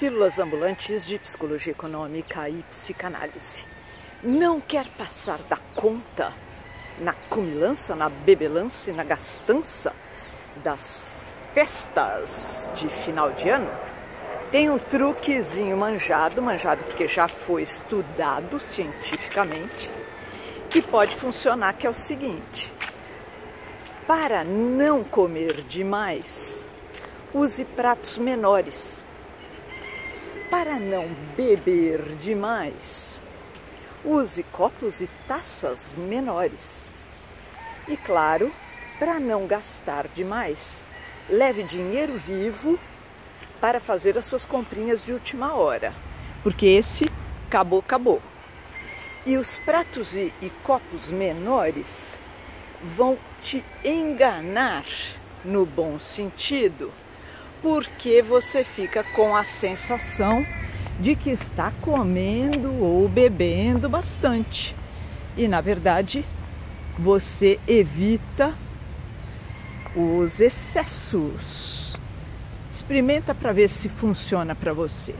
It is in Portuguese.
Pílulas ambulantes de psicologia econômica e psicanálise. Não quer passar da conta na comilança, na bebelança e na gastança das festas de final de ano? Tem um truquezinho manjado, manjado porque já foi estudado cientificamente, que pode funcionar, que é o seguinte. Para não comer demais, use pratos menores. Para não beber demais, use copos e taças menores. E claro, para não gastar demais, leve dinheiro vivo para fazer as suas comprinhas de última hora, porque esse acabou, acabou. E os pratos e, e copos menores vão te enganar no bom sentido, porque você fica com a sensação de que está comendo ou bebendo bastante. E na verdade, você evita os excessos. Experimenta para ver se funciona para você.